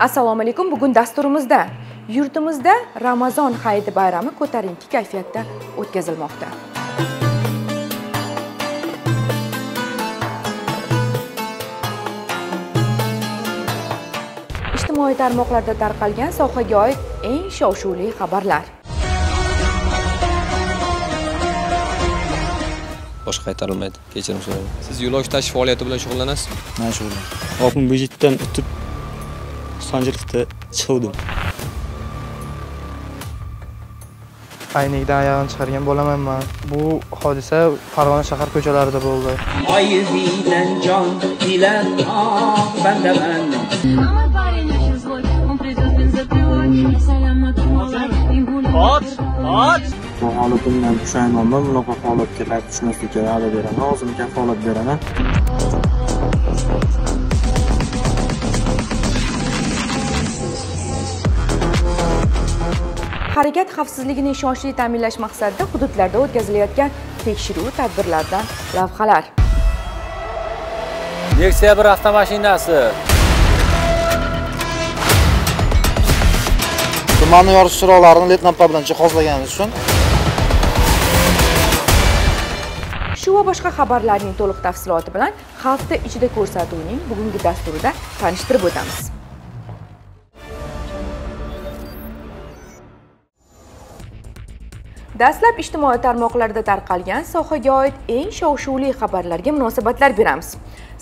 assalomu alaykum. Bugun dasturimizda yurtimizda ramazon hayiti bayrami ko'tarinki kayfiyatda o'tkazilmoqda. Ijtimoiy tarmoqlarda tarqalgan sohaga oid eng shov shuvli xabarlar. Boshqa qaytarilmaydi. Kechirim so'rayman. Siz yo'lovchi tashish faoliyati bilan shug'ullanasizmi? Man shug'ullanaman oxun budjetdan o'tib xursandchilikda chiquvdim aynekdan ayog'ini chiqargan bo'laman man bu hodisa farg'ona shahar ko'chalarida bo'ldi Oy dilen can dilen ah bendemen Мой парень очень злой, он придет бензопилой Я салямату малай, и гулять bu holatimdan pushaymonman bunaqa holatga tushmaslikka va'da beraman o'zim kafolat beraman harakat xavfsizligini ishonchli ta'minlash maqsadida hududlarda o'tkazilayotgan tekshiruv tadbirlaridan lavhalar. Nexia bir avtomashinasi. Tumanni yorish chiroqlarini led lampa bilan jihozlaganimiz uchun shu va boshqa xabarlarning to'liq tafsiloti bilan hafta ichida ko'rsatuvning bugungi dasturida tanishtirib o'tamiz dastlab ijtimoiy tarmoqlarda tarqalgan sohaga oid eng shov shuvli xabarlarga munosabatlar beramiz.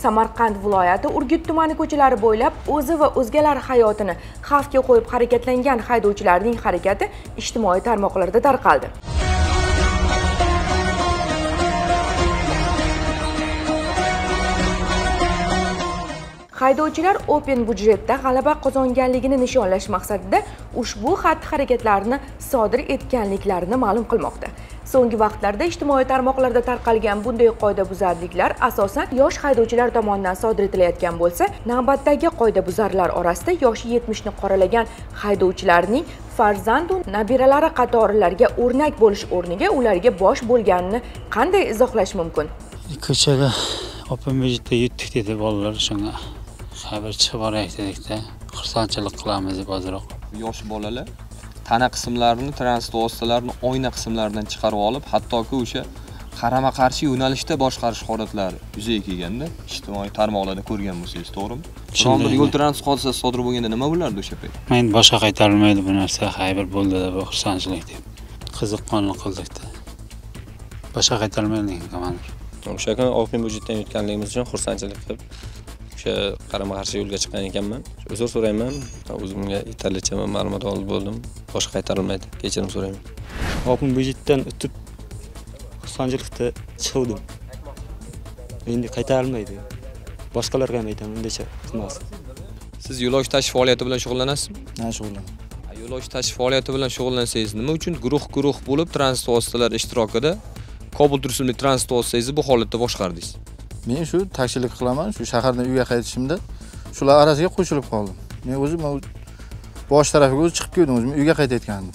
Samarqand viloyati urgut tumani ko'chalari bo'ylab o'zi va o'zgalar hayotini xavfga qo'yib harakatlangan haydovchilarning harakati ijtimoiy tarmoqlarda tarqaldi. Haydovchilar open budjetda g'alaba qozonganligini nishonlash maqsadida ushbu xatti harakatlarni sodir etganliklarini ma'lum qilmoqda. So'nggi vaqtlarda ijtimoiy tarmoqlarda tarqalgan bunday qoidabuzarliklar asosan yosh haydovchilar tomonidan sodir etilayotgan bo'lsa navbatdagi qoidabuzarlar orasida yoshi yetmishni qoralagan haydovchilarning farzandu nabiralari qatorilarga o'rnak bo'lish o'rniga ularga bosh bo'lganini qanday izohlash mumkin? Ko'chaga opa budjetda yutdik dedi bolalar shunga. Bir chiqib boraylik dedikda xursandchilik qilamiz deb ozroq. Yosh bolalar tana qismlarini transport vositalarini oyna qismlaridan chiqarib olib hattoki o'sha qarama qarshi yo'nalishda boshqarish holatlari. Yuzaga kelganda ijtimoiy tarmoqlarda ko'rgan bo'lsangiz to'g'rimi biron bir yo'l transport hodisasi sodir bo'lganda nima bo'lardi o'sha payt? Men boshqa qaytarilmaydi bu narsa hay bir bo'ldi deb xursandchilik deb qiziqqonlik qildikda boshqa qaytarilmaydi lekin komandir. O'sha kuni open budjetdan yutganligimiz uchun xursandchilik qilib o'sha qarama qarshi yo'lga chiqqan ekanman. Uzr so'rayman. O'zimga yetarlicha ma'lumot olib bo'ldim. Boshqa qaytarilmaydi. Kechirim so'rayman. Oxun budjetdan o'tib xursandchilikda chiquvdim. Endi qaytarilmaydi. Boshqalarga ham aytaman undacha qilmasin siz yo'lovchi tashish faoliyati bilan shug'ullanasizmi? Man shug'ullanaman yo'lovchi tashish faoliyati bilan shug'ullansangiz nima uchun guruh guruh bo'lib transport vositalari ishtirokida Cobalt rusumli transport vositangizni bu holatda boshqardingiz men shu taksilik qilaman shu shahardan uyga qaytishimda shular orasiga qo'shilib qoldim. Men o'zim bosh tarafiga o'zi chiqib keldim o'zim uyga qaytayotgandim.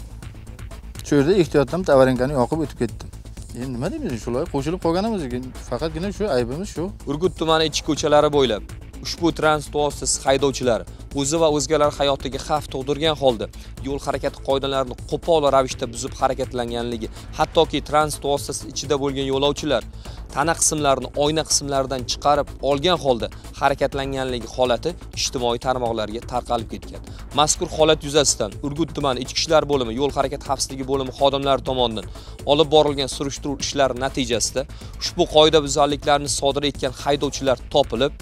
Shu yerda ehtiyotdan bitta avariyankani yoqib o'tib ketdim endi nima deymiz shular qo'shilib qolganimiz faqatgina shu aybimiz shu. Urgut tumani ichki ko'chalari bo'ylab ushbu transport vositasi haydovchilari o'zi va o'zgalar hayotiga xavf tug'dirgan holda yo'l harakati qoidalarini qo'pol ravishda buzib harakatlanganligi hattoki transport vositasi ichida bo'lgan yo'lovchilar tana qismlarini oyna qismlaridan chiqarib olgan holda harakatlanganligi holati ijtimoiy tarmoqlarga tarqalib ketgan. Mazkur holat yuzasidan urgut tumani ichki ishlar bo'limi yo'l harakati xavfsizligi bo'limi xodimlari tomonidan olib borilgan surishtiruv ishlari natijasida ushbu qoidabuzarliklarni sodir etgan haydovchilar topilib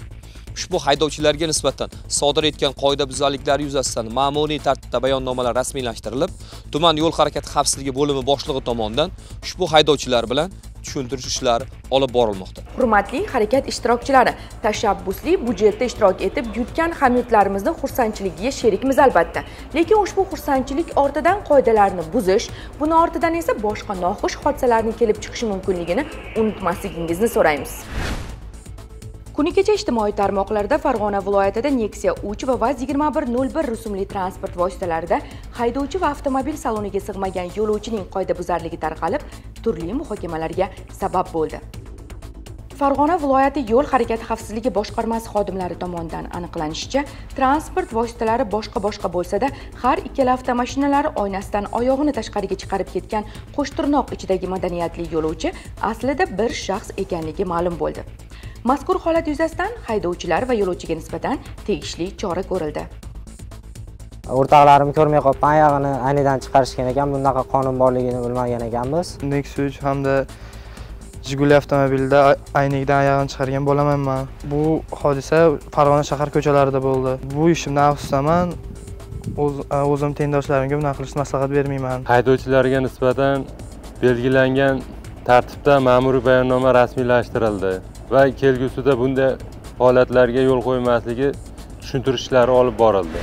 ushbu haydovchilarga nisbatan sodir etgan qoidabuzarliklari yuzasidan ma'muriy tartibda bayonnomalar rasmiylashtirilib tuman yo'l harakati xavfsizligi bo'limi boshlig'i tomonidan ushbu haydovchilar bilan tushuntirish ishlari olib borilmoqda. Hurmatli harakat ishtirokchilari tashabbusli budjetda ishtirok etib yutgan hamyurtlarimizni xursandchiligiga sherikmiz albatta. Lekin ushbu xursandchilik ortidan qoidalarni buzish buni ortidan esa boshqa noxush hodisalarni kelib chiqishi mumkinligini unutmasligingizni so'raymiz. Kuni kecha ijtimoiy tarmoqlarda farg'ona viloyatida nexia 3 va vaz yigirma bir nol bir rusumli transport vositalarida haydovchi va avtomobil saloniga sig'magan yo'lovchining qoidabuzarligi tarqalib turli muhokamalarga sabab bo'ldi. Farg'ona viloyati yo'l harakati xavfsizligi boshqarmasi xodimlari tomonidan aniqlanishicha transport vositalari boshqa boshqa bo'lsa-da, har ikkala avtomashinalari oynasidan oyog'ini tashqariga chiqarib ketgan qo'shtirnoq ichidagi madaniyatli yo'lovchi aslida bir shaxs ekanligi ma'lum bo'ldi. Mazkur holat yuzasidan haydovchilar va yo'lovchiga nisbatan tegishli chora ko'rildi. O'rtoqlarim ko'rmay qolibman oyog'ini aynidan chiqarishgan ekan bunaqa qonun borligini bilmagan ekanmiz. Nexus hamda jiguli avtomobilida aynakdan oyog'ini chiqargan bo'laman man bu hodisa farg'ona shahar ko'chalarida bo'ldi. Bu ishimdan afsusdaman O'z- o'zim tengdoshlarimga bunaqa qilishni maslahat bermayman. Haydovchilarga nisbatan belgilangan tartibda ma'muriy bayonnoma rasmiylashtirildi va kelgusida bunday holatlarga yo'l qo'ymasligi tushuntirish ishlari olib borildi.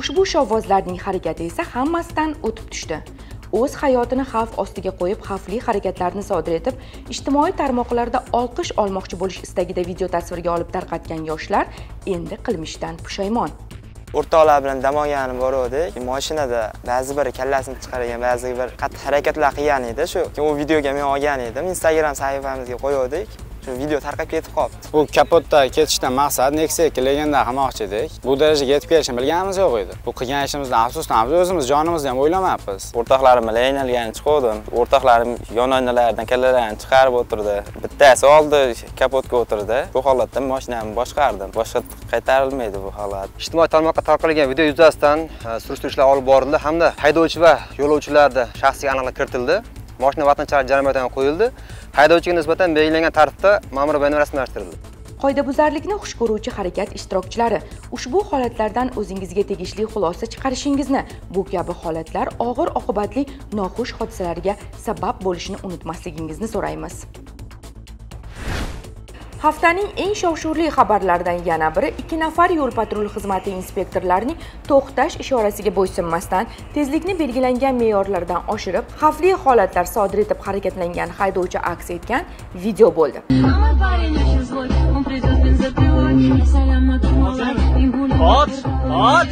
Ushbu shovvozlarning harakati esa hammasidan o'tib tushdi. O'z hayotini xavf ostiga qo'yib xavfli harakatlarni sodir etib ijtimoiy tarmoqlarda olqish olmoqchi bo'lish istagida video tasvirga olib tarqatgan yoshlar endi qilmishidan pushaymon o'rtoqlar bilan dam olgani borgandik mashinada ba'zi biri kallasini chiqargan ba'zi bir qattiq harakatlar qilgan edi shu. Keyin u videoga men olgan edim. Instagram sahifamizga qo'ygandik shu video tarqab ketib qolibdi. Bu kapotda ketishdan maqsad nexia legenda qilmoqchi edik bu darajaga yetib kelishini bilganimiz yo'q edi. Bu qilgan ishimizdan afsuslanamiz o'zimiz jonimizni ham o'ylamabmiz o'rtoqlarim bilan aynalgani chiquvdim. O'rtoqlarim yon oynalardan kallalarni chiqarib o'tirdi. Bittasi oldi kapotga o'tirdi. Bu holatda mashinamni boshqardim. Boshqa qaytarilmaydi bu holat. Ijtimoiy tarmoqqa tarqalgan video yuzasidan e, surishtiruv ishlari olib borildi. Hamda haydovchi va yo'lovchilarda shaxsiy aniqlik kiritildi moshina vaqtinchalik jarohatdan qo'yildi. Haydovchiga nisbatan belgilangan tartibda ma'muriy bayonnoma rasmiylashtirildi qoidabuzarlikni xush ko'ruvchi harakat ishtirokchilari ushbu holatlardan o'zingizga tegishli xulosa chiqarishingizni bu kabi holatlar og'ir oqibatli noxush hodisalarga sabab bo'lishini unutmasligingizni so'raymiz. Haftaning eng shovshuvli xabarlaridan yana biri ikki nafar yo'l patrul xizmati inspektorlarining to'xtash ishorasiga bo'ysunmasdan tezlikni belgilangan me'yorlardan oshirib xavfli holatlar sodir etib harakatlangan haydovchi aks etgan video bo'ldi. Ot ot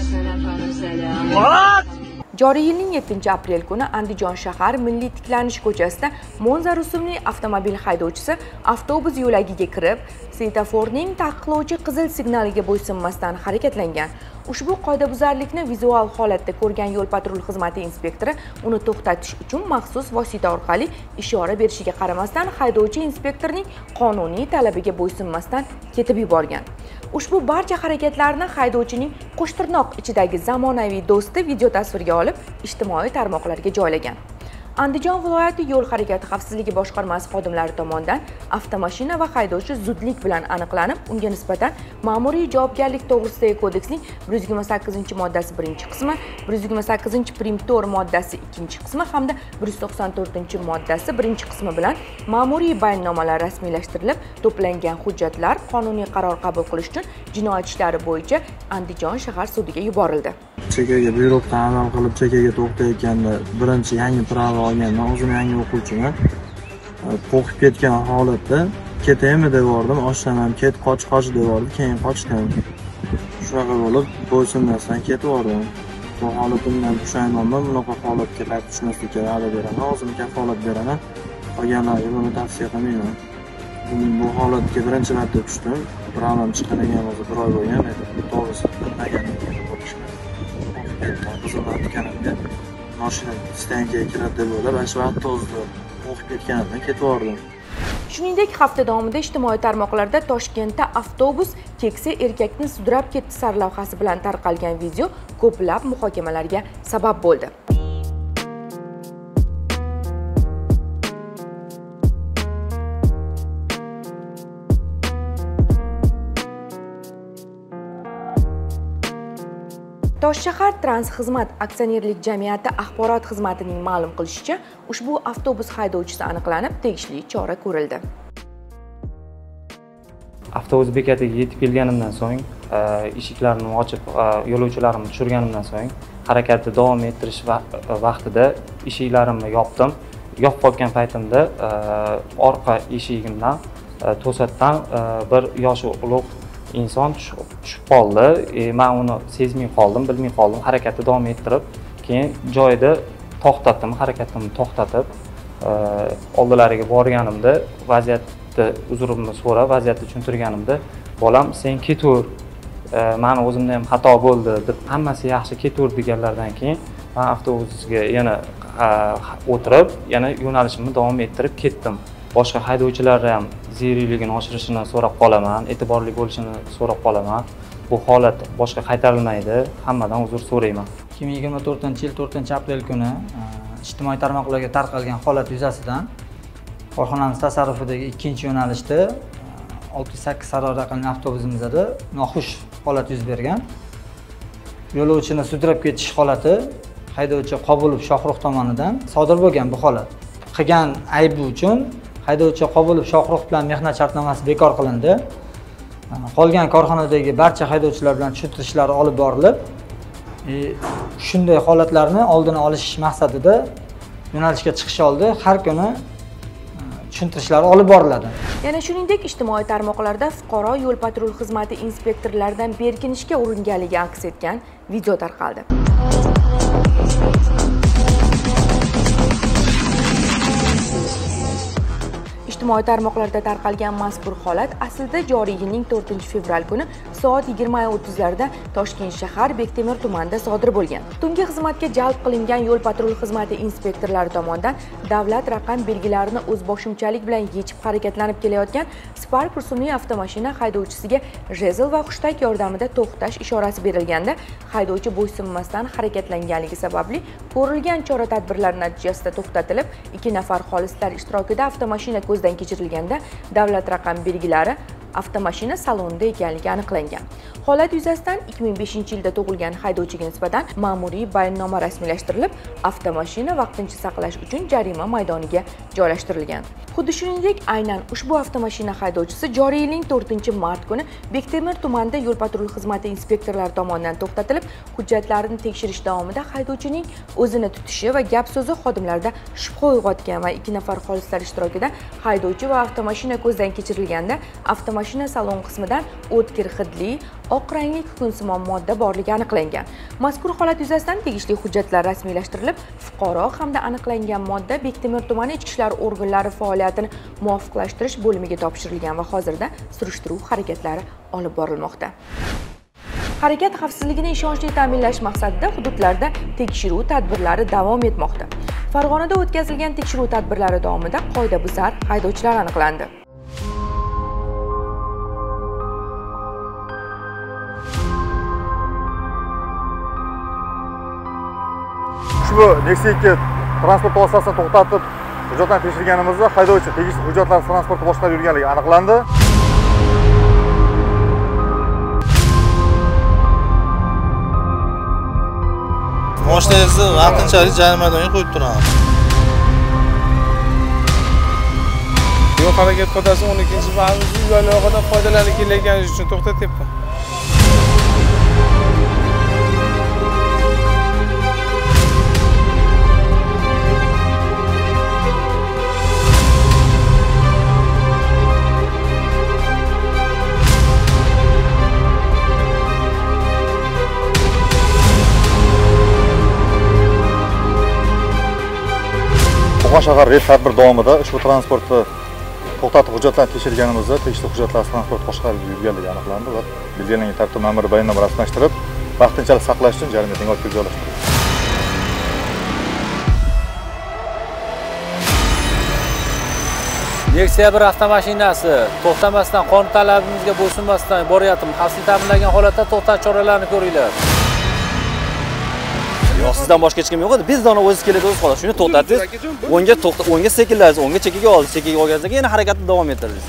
ot злой, он придет бензопилой. Я салям отмолот, им гулять. От, от, от. joriy yilning 7 aprel kuni andijon shahar milliy tiklanish ko'chasida monza rusumli avtomobil haydovchisi avtobus yo'lagiga kirib svetoforning taqiqlovchi qizil signaliga bo'ysunmasdan harakatlangan ushbu qoidabuzarlikni vizual holatda ko'rgan yo'l patrul xizmati inspektori uni to'xtatish uchun maxsus vosita orqali ishora berishiga qaramasdan haydovchi inspektorning qonuniy talabiga bo'ysunmasdan ketib yuborgan ushbu barcha harakatlarni haydovchining qo'shtirnoq ichidagi zamonaviy do'sti video tasvirga olib ijtimoiy tarmoqlarga joylagan. Andijon viloyati yo'l harakati xavfsizligi boshqarmasi xodimlari tomonidan avtomashina va haydovchi zudlik bilan aniqlanib unga nisbatan ma'muriy javobgarlik to'g'risidagi kodeksning 128 moddasi birinchi qismi 128 prim to'r moddasi ikkinchi qismi hamda 194 moddasi birinchi qismi bilan ma'muriy bayonnomalar rasmiylashtirilib to'plangan hujjatlar qonuniy qaror qabul qilish uchun jinoyat ishlari bo'yicha andijon shahar sudiga yuborildi. Chekaga buyruq ta'min qilib chekaga to'xtayotganda birinchi yangi prava olganman o'zim yangi o'quvchiman qo'rqib e, ketgan holatda ketaymi devordim oshnam ket qoch qoch devordi keyin qochdim. Shunaqa bo'lib bo'ysunmasdan ketib yubordim bu holatimdan pushaymonman bunaqa holatga tushmaslikka va'da beraman. O'zim kafolat beraman qolganlarga buni tavsiya qilmayman. Bu holatga birinchi marta tushdim pravam chiqarigan o'zi bir oy bo'lgan edi to'g'risi bilmagan qizimdan tutganimga mashina stansiyaga kiradi deb o'ylab ana shu vaqtda o'zida o'qib ketganimdan ketib yubordim shuningdek hafta davomida ijtimoiy tarmoqlarda toshkentda avtobus keksa erkakni sudrab ketdi sarlavhasi bilan tarqalgan video ko'plab muhokamalarga sabab bo'ldi. Toshshahar transxizmat aksionerlik jamiyati axborot xizmatining ma'lum qilishicha ushbu avtobus haydovchisi aniqlanib tegishli chora ko'rildi. Avtobus bekatiga yetib kelganimdan so'ng e, eshiklarni ochib e, yo'lovchilarimni tushirganimdan so'ng harakatni davom ettirish e, vaqtida eshiklarimni yopdim. Yopib qolgan paytimda orqa eshigimdan to'satdan bir yoshi ulug' inson tushib qoldi. E, man uni sezmay qoldim bilmay qoldim. Harakatni davom ettirib keyin joyida to'xtatdim harakatimni to'xtatib e, oldilariga borganimda vaziyatni uzrimni so'rab vaziyatni tushuntirganimda bolam sen ketaver e, mani o'zimda ham xato bo'ldi deb hammasi yaxshi ketaver deganlaridan keyin man avtobusga yana e, o'tirib yana yo'nalishimni davom ettirib ketdim. Boshqa haydovchilar ham zerikligini oshirishini so'rab qolaman e'tiborli bo'lishini so'rab qolaman. Bu holat boshqa qaytarilmaydi. Hammadan uzr so'rayman. ikki ming yigirma to'rtinchi yil to'rtinchi aprel kuni e, ijtimoiy tarmoqlarga tarqalgan holat yuzasidan korxonamiz tasarrufidagi ikkinchi yo'nalishda e, olti yuz sakkiz saroy raqamli avtobusimizda noxush holat yuz bergan. Yo'lovchini sudrab ketish holati haydovchi qobulov shohruh tomonidan sodir bo'lgan bu holat. Qilgan aybi uchun haydovchi qobulov shohruh bilan mehnat shartnomasi bekor qilindi. Qolgan korxonadagi barcha haydovchilar bilan tushuntirishlar olib borilib e, shunday holatlarni oldini olish maqsadida yo'nalishga chiqish oldi. Har kuni e, tushuntirishlar olib boriladi. Yana shuningdek ijtimoiy tarmoqlarda fuqaro yo'l patrul xizmati inspektorlaridan berkinishga uringanligi aks etgan video tarqaldi. Ijtimoiy tarmoqlarda tarqalgan mazkur holat aslida joriy yilning 4 fevral kuni soat 20:30larda Toshkent shahar Bektemir tumanida sodir bo'lgan. Tungi xizmatga jalb qilingan yo'l patrul xizmati inspektorlari tomonidan davlat raqam belgilarini o'zboshimchalik bilan yechib harakatlanib kelayotgan Spark rusumli avtomashina haydovchisiga jezl va hushtak yordamida to'xtash ishorasi berilganda haydovchi bo'ysunmasdan harakatlanganligi sababli ko'rilgan chora-tadbirlar natijasida to'xtatilib, ikki nafar xolislar ishtirokida avtomashina ko'zdan kechirilganda davlat raqam belgilari avtomashina salonida ekanligi aniqlangan. Holat yuzasidan 2005 yilda tug'ilgan haydovchiga nisbatan ma'muriy bayonnoma rasmiylashtirilib, avtomashina vaqtincha saqlash uchun jarima maydoniga joylashtirilgan. Xuddi shuningdek, aynan ushbu avtomashina haydovchisi joriy yilning 4-mart kuni Bektemir tumanida yo'l patrul xizmati inspektorlari tomonidan to'xtatilib, hujjatlarini tekshirish davomida haydovchining o'zini tutishi va gap so'zi xodimlarda shubha uyg'otgan va ikki nafar xolislar ishtirokida haydovchi va avtomashina ko'zdan kechirilganda avtomashina mashina salon qismidan o'tkir hidli oq rangli kukunsimon modda borligi aniqlangan. Mazkur holat yuzasidan tegishli hujjatlar rasmiylashtirilib, fuqaro hamda aniqlangan modda Bektemir tumani ichki ishlar organlari faoliyatini muvofiqlashtirish bo'limiga topshirilgan va hozirda surishtiruv harakatlari olib borilmoqda. Harakat xavfsizligini ishonchli ta'minlash maqsadida hududlarda tekshiruv tadbirlari davom etmoqda. Farg'onada o'tkazilgan tekshiruv tadbirlari davomida qoidabuzar haydovchilar aniqlandi. Ushbu Nexia 2 transport vositasini to'xtatib hujjatlarni tekshirganimizda haydovchi tegishli hujjatlar transporti boshqarib yurganligi aniqlandi. Moshinangizni vaqtinchalik jarima maydoniga qo'yib turamiz yo'l harakat qoidasi 12 bab yo'l yo'g'idan foydalanib kelayotgani uchun to'xtatyapman qo'qon shahar reyd tadbir davomida ushbu transportni to'xtatib hujjatlarni tekshirganimizda tegishli hujjatlar transport boshqarib yurganligi aniqlandi va belgilangan tartib ma'muriy bayonnoma rasmiylashtirib vaqtinchalik saqlash uchun jarima tengorga joylashtirildi Nexia bir avtomashinasi to'xtamasdan qonun talabimizga bo'ysunmasdan boryapti. Xavfsizlik ta'minlangan holatda to'xtash choralarini ko'ringlar. Yo'q sizdan boshqa hech kim yo'q edi. Bezdona o'zingiz keladi o'ziz xolos shuni to'xtatdingiz. O'ngga to'xta o'ngga sekinladingiz o'ngga chekkaga oldingiz chekkaga olganingizdan keyin harakatni davom ettirdingiz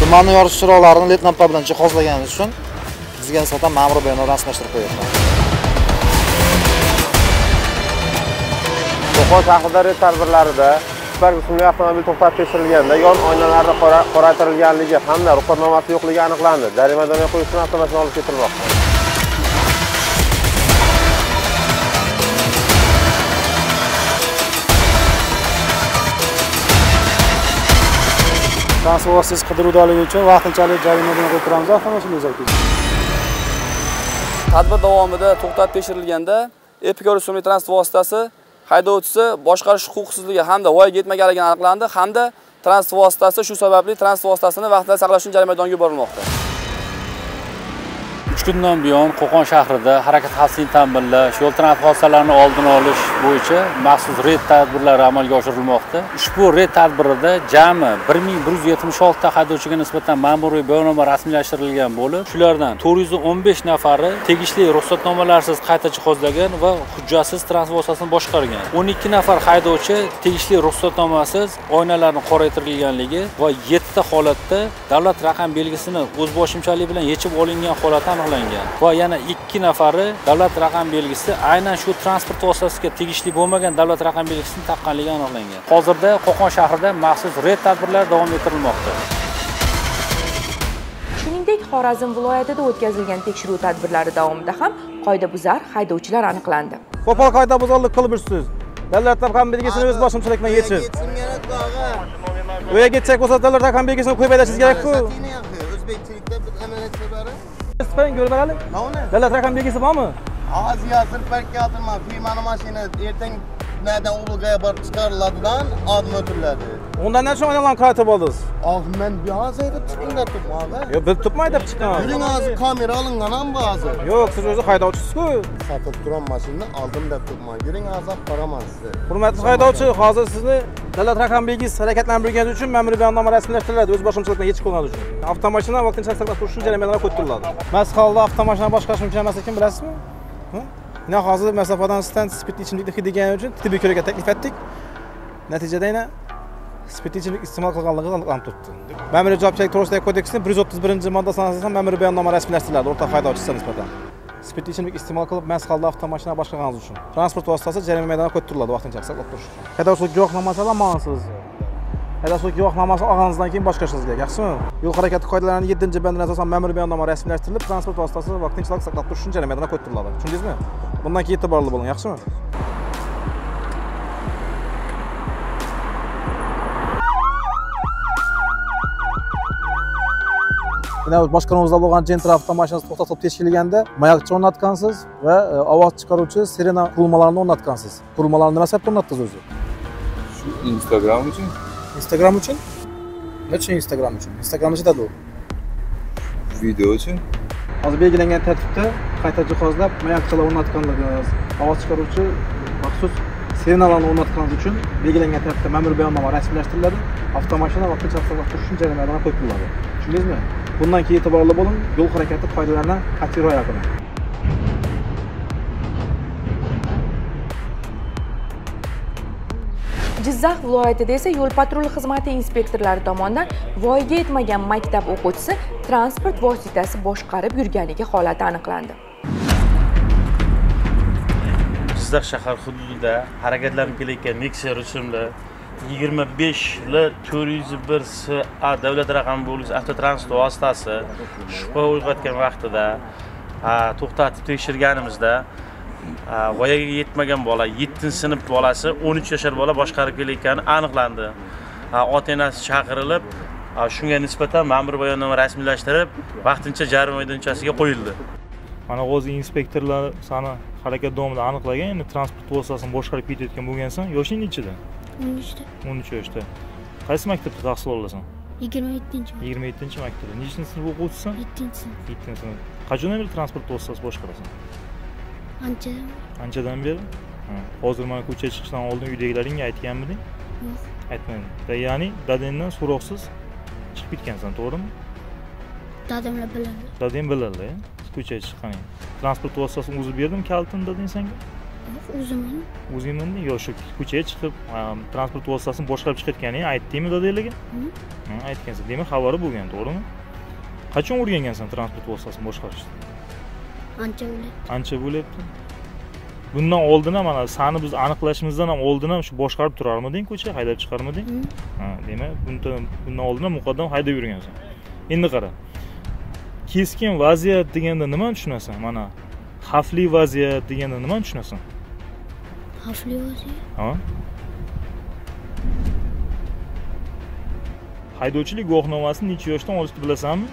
tumanni yorish chiroqlarini led lampa bilan jihozlaganimiz uchun bizga nisbatan ma'muriy bayonnoma rasmiylashtirib qo'yapman qo'qon shahrida tadbirlarida Spark rusumli avtomobil to'xtatib tekshirilganda yon oynalarida qoraytirilganligi hamda ruxsatnomasi yo'qligi aniqlandi. Jarima maydoniga qo'yish uchun avtomashina olib ketilmoqda. transport vositasi qidiruvdaligi uchun vaqtinchalik jarimadan qo'yib turamiz avtomashina tadbir davomida to'xtatib tekshirilganda Epica rusumli transport vositasi haydovchisi boshqarish huquqsizligi hamda voyaga yetmaganligi aniqlandi hamda transport vositasi shu sababli transport vositasini vaqtida saqlash uchun jarima maydoniga yuborilmoqda. Uch kundan buyon qo'qon shahrida harakat xavfsizligini ta'minlash yo'l transport hodisalarini oldini olish bo'yicha maxsus reyd tadbirlari amalga oshirilmoqda. Ushbu reyd tadbirida jami bir ming bir yuz yetmish oltita haydovchiga nisbatan ma'muriy bayonnoma rasmiylashtirilgan bo'lib shulardan to'rt yuz o'n besh nafari tegishli ruxsatnomalarsiz qayta jihozlagan va hujjatsiz transport vositasini boshqargan. o'n ikki nafar haydovchi tegishli ruxsatnomasiz oynalarni qoraytirilganligi va yettita holatda davlat raqam belgisini o'zboshimchalik bilan yechib olingan holati aniqlangan va yana ikki nafari davlat raqam belgisi aynan shu transport vositasiga tegishli bo'lmagan davlat raqam belgisini taqqanligi aniqlangan hozirda qo'qon shahrida maxsus reyd tadbirlari davom ettirilmoqda Shuningdek, Xorazm viloyatida o'tkazilgan tekshiruv tadbirlari davomida ham qoidabuzar haydovchilar aniqlandi. Qo'pol qoidabuzarlik qilib yursiz. Davlat raqam belgisini o'z boshimchilik bilan yechib. U yerga ketsak bo'lsa davlat raqam belgisini qo'yib aytishingiz kerak-ku. O'zbekchilikda biz amaliyotga borib, Ispan ko'rib beraylik. Davlat raqam belgisi bormi? hozir yozib berkayotirman. Firmani mashina ertang nereden Uluga'ya borib chiqariladidan oldin o'tiriladi. Undan nechun oynalarni qaratib oldingiz? Oldin men bir hozir aytib chiqinglar turmadi. Yo, bilib turmay deb chiqqan. Yuring hozir kamera olingan ham hozir. Yo'q, siz o'zi haydovchisiz-ku. Sotib turan mashinani oldim deb turman. Yuring hozir qaraman sizni. Hurmatli haydovchi, hozir sizni davlat raqam belgisi harakatlantirganingiz uchun ma'muriy bayonnoma rasmiylashtiriladi o'z boshimchilik bilan yechib qo'yilgani uchun. Avtomashina vaqtinchalik saqlab turish uchun jarimalar qo'yib turiladi. Mast holda avtomashina boshqarish mumkin emas ekan, bilasizmi? Nə hazır məsafədən stand spirtli içimlikdə xidmət üçün tibbi körəkə təklif etdik. Nəticədə yenə spirtli içimlik istimal qılğanlığı alan tutdu. Məmuri cavabçılıq torusdakı kodeksinin 131-ci maddəsinə əsasən məmuri bəyannamə rəsmiləşdirilərdi ortaq faydaçısına nisbətən. Spirtli içimlik istimal qılıb məhz halda avtomaşına başqa qanız üçün. Transport vasitəsi cərimə meydanına götürüldü vaxtınca əksəq oturur. Qədərçilik yoxlaması ilə amansız. Haydovchilik guvohnomasi olganingizdan keyin boshqarishingiz kerak, yaxshimi? Yo'l harakati qoidalarining 7-bandiga asosan ma'muriy bayonnoma rasmiylashtirilib, transport vositasi vaqtinchalik saqlab turish uchun jarima maydoniga qo'yib turiladi. Tushundingizmi? Bundan keyin e'tiborli bo'ling, yaxshimi? Yana boshqaruvimizda bo'lgan Gentra avtomashinasi to'xtatib tekshirilganda mayoqcha o'rnatgansiz va e, ovoz chiqaruvchi sirena qurilmalarini o'rnatgansiz. Qurilmalarni nima sababga o'rnatdingiz o'zi? Shu Instagram uchun. Instagram uchun? Nechun Instagram uchun? Instagram nechida u? Video uchun. Hozir belgilangan tartibda qayta jihozlab mayoqchalar o'rnatganligingiz, ovoz chiqaruvchi maxsus sirenalarni o'rnatganingiz uchun belgilangan tartibda ma'muriy bayonnoma rasmiylashtiriladi. Avtomashina vaqtinchalik saqlab turish uchun jarimadan qo'yib turiladi. Tushundingizmi? Bundan keyin e'tiborli bo'ling, yo'l harakati qoidalarini qat'iy rioya qiling. Jizzax viloyatida esa yo'l patrul xizmati inspektorlari tomonidan voyaga yetmagan maktab o'quvchisi transport vositasi boshqarib yurganligi holati aniqlandi. Jizzax shahar hududida harakatlanib kelayotgan Nexia rusumli 25 yuz 401 SA davlat raqami bo'lgan avtotransport vositasi shubha uyg'otgan vaqtida to'xtatib tekshirganimizda voyaga yetmagan bola 7 sinf bolasi 13 yoshar bola boshqarib kelayotgani aniqlandi. Ota enasi chaqirilib shunga nisbatan ma'muriy bayonnoma rasmiylashtirib vaqtincha jarima maydonchasiga qo'yildi. Mana hozir inspektorlar sani harakat davomida aniqlagan endi transport vositasini boshqarib ketayotgan bo'lgansan yoshing nechida o'n uchda o'n uch yoshda. Qaysi maktabda tahsil olasan yigirma yettinchi yigirma yettinchi maktabda nechinchi sinf o'quvchisisan? Yettinchi sinf. Yettinchi sinf. Qachondan beri transport vositasi boshqarasan anchadan anchadan beri? Ha, hozir mana ko'chaga chiqishdan oldin uydagilaringga aytganmiding? Yo'q. Aytmading ya'ni dadangdan so'roqsiz chiqib ketgansan to'g'rimi? Dadamlar biladi. Dadang biladi ko'chaga chiqqaning transport vositasini o'zi berdimi kalitini dadang senga? O'zimni o'zing bilding yo shu ko'chaga chiqib transport vositasini boshqarib chiqayotganingni aytdingmi dadanglarga? Ha, aytgansan. Demak xabari bo'lgan to'g'rimi? Qachon o'rgangansan transport vositasini boshqarishni ancha bo'ladi ancha bo'lyapti bundan oldin ham mana sani biz aniqlashimizdan ham oldin ham shu boshqarib turarmiding ko'cha haydab chiqarmiding ha demak bundan bundan oldin ham muqaddam haydab yurgansan endi qara. Keskin vaziyat deganda nimani tushunasan? Mana xavfli vaziyat deganda nimani tushunasan? Xavfli vaziyat? Ha? Haydovchilik guvohnomasini necha yoshdan olishni bilasanmi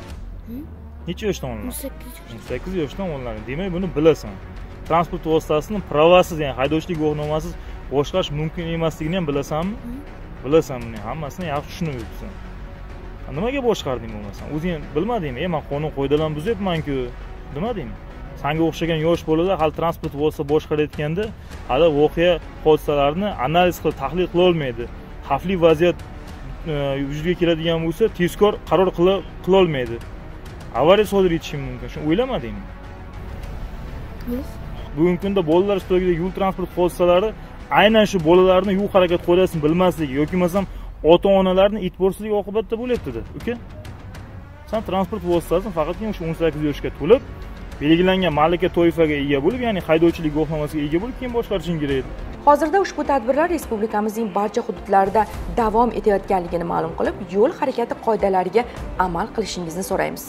necha yoshdan o'n olinadi sakkiz o'n sakkiz yoshdan olinadi demak buni bilasan. Transport vositasini pravasiz ya'ni haydovchilik guvohnomasiz boshqarish mumkin emasligini ham bilasanmi? Bilasan buni. Hammasini yaxshi tushunib yuribsan. Nimaga boshqarding bo'lmasam o'zing bilmadingmi? E man qonun qoidalarni buzyapmanku. Demadingmi sanga o'xshagan yosh bolalar hali transport vosita boshqarayotganda hali voqea hodisalarni analiz qilib tahlil qilolmaydi. Xavfli vaziyat e, yuzaga keladigan bo'lsa tezkor qaror qila- qilolmaydi avariya sodir etishi mumkin shuni o'ylamadingmi yo'q bugungi kunda bolalar ishtirokidagi yo'l transport hodisalari aynan shu bolalarni yo'l harakat qoidasini bilmasligi yoki bo'lmasam ota onalarni e'tiborsizligi oqibatida bo'lyaptida uka san transport vositasini faqatgina o'sha o'n sakkiz yoshga to'lib belgilangan malaka toifaga ega bo'lib ya'ni haydovchilik guvohnomasiga ega bo'lib keyin boshqarishingiz kerak edi. Hozirda ushbu tadbirlar respublikamizning barcha hududlarida davom etayotganligini ma'lum qilib yo'l harakati qoidalariga amal qilishingizni so'raymiz.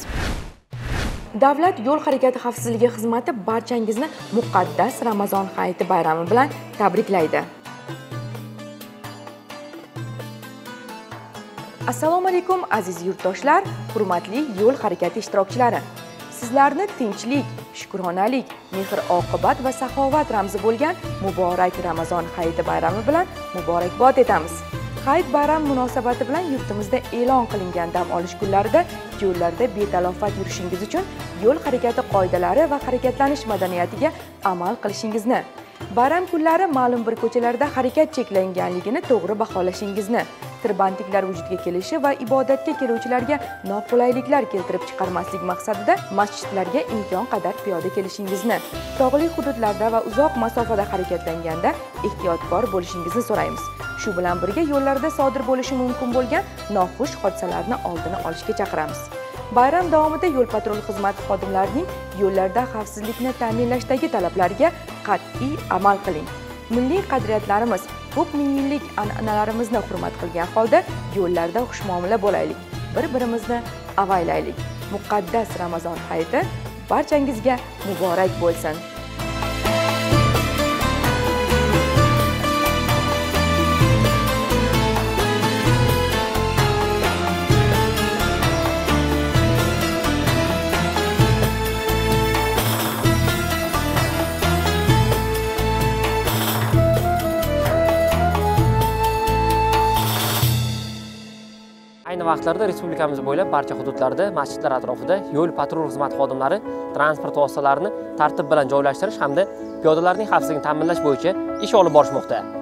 Davlat yo'l harakati xavfsizligi xizmati barchangizni muqaddas ramazon hayiti bayrami bilan tabriklaydi. Assalomu alaykum aziz yurtdoshlar hurmatli yo'l harakati ishtirokchilari. Sizlarni tinchlik shukronalik mehr oqibat va saxovat ramzi bo'lgan muborak ramazon hayiti bayrami bilan muborakbod etamiz. Hayit bayrami munosabati bilan yurtimizda e'lon qilingan dam olish kunlarida yo'llarda betalofat yurishingiz uchun yo'l harakati qoidalari va harakatlanish madaniyatiga amal qilishingizni bayram kunlari ma'lum bir ko'chalarda harakat cheklanganligini to'g'ri baholashingizni tirbandliklar vujudga kelishi va ibodatga keluvchilarga noqulayliklar keltirib chiqarmaslik maqsadida masjidlarga imkon qadar piyoda kelishingizni tog'li hududlarda va uzoq masofada harakatlanganda ehtiyotkor bo'lishingizni so'raymiz. Shu bilan birga yo'llarda sodir bo'lishi mumkin bo'lgan noxush hodisalarni oldini olishga chaqiramiz. Bayram davomida yo'l patrul xizmati xodimlarining yo'llarda xavfsizlikni ta'minlashdagi talablarga qat'iy amal qiling. Milliy qadriyatlarimiz ko'p ming yillik an'analarimizni hurmat qilgan holda yo'llarda xushmuomala bo'laylik. Bir birimizni avaylaylik. Muqaddas ramazon hayiti barchangizga muborak bo'lsin. Ayni vaqtlarda respublikamiz bo'ylab barcha hududlarda masjidlar atrofida yo'l patrul xizmati xodimlari transport vositalarini tartib bilan joylashtirish hamda piyodalarning xavfsizligini ta'minlash bo'yicha ish olib borishmoqda.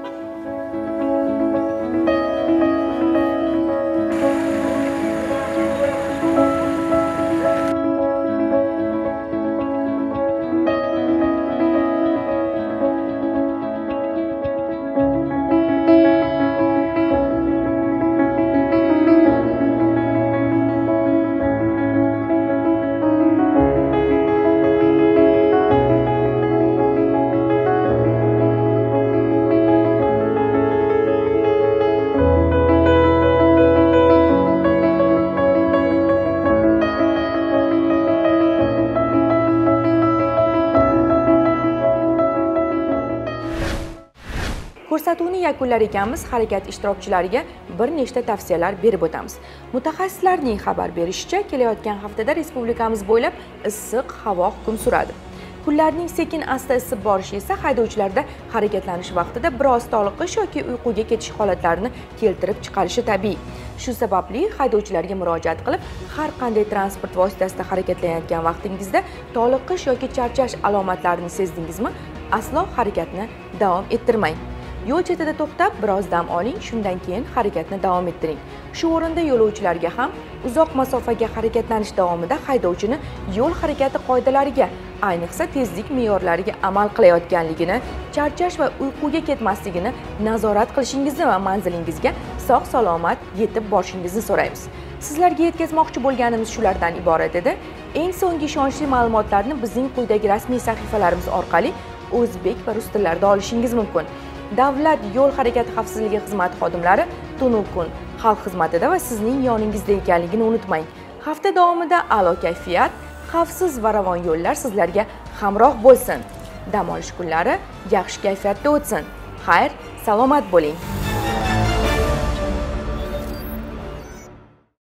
Yakunlar ekanmiz. Harakat ishtirokchilariga bir nechta tavsiyalar berib o'tamiz. Mutaxassislarning xabar berishicha kelayotgan haftada respublikamiz bo'ylab issiq havo hukm suradi. Kunlarning sekin asta isib borishi esa haydovchilarda harakatlanish vaqtida biroz toliqish yoki uyquga ketish holatlarini keltirib chiqarishi tabiiy. Shu sababli haydovchilarga murojaat qilib har qanday transport vositasida harakatlanayotgan vaqtingizda toliqish yoki charchash alomatlarini sezdingizmi aslo harakatni davom ettirmang. Yo'l chetida to'xtab biroz dam oling shundan keyin harakatni davom ettiring. Shu o'rinda yo'lovchilarga ham uzoq masofaga harakatlanish davomida haydovchini yo'l harakati qoidalariga ayniqsa tezlik me'yorlariga amal qilayotganligini charchash va uyquga ketmasligini nazorat qilishingizni va manzilingizga sog' salomat yetib borishingizni so'raymiz. Sizlarga yetkazmoqchi bo'lganimiz shulardan iborat edi. Eng so'nggi ishonchli ma'lumotlarni bizning quyidagi rasmiy sahifalarimiz orqali o'zbek va rus tillarida olishingiz mumkin. Davlat yo'l harakati xavfsizligi xizmati xodimlari tunu kun xalq xizmatida va sizning yoningizda ekanligini unutmang. Hafta davomida a'lo kayfiyat xavfsiz va ravon yo'llar sizlarga hamroh bo'lsin. Dam olish kunlari yaxshi kayfiyatda o'tsin. Xayr salomat bo'ling.